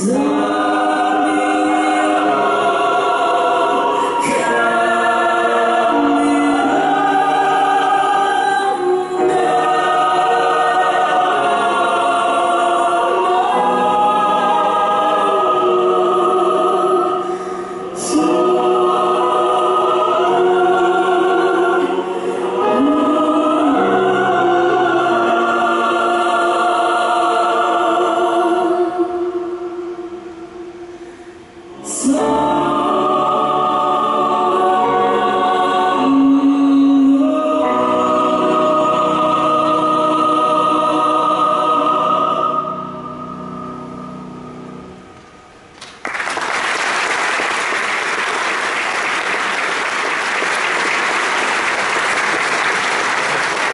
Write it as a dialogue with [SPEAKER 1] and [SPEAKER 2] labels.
[SPEAKER 1] Jesus.